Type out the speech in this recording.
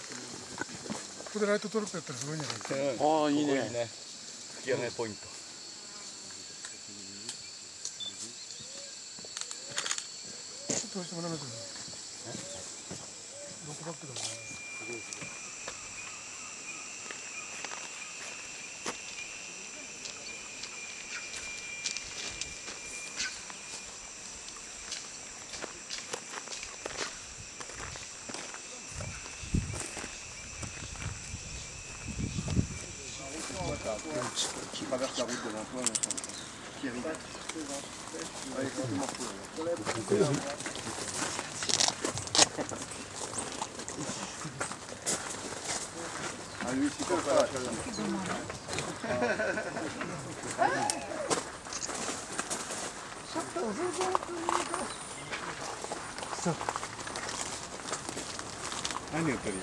ここでライトトラップやったらすごいんじゃないですか？ああいいね。ね吹き上げポイントちょっと押してもらえますロックバックでもね何やってるよ。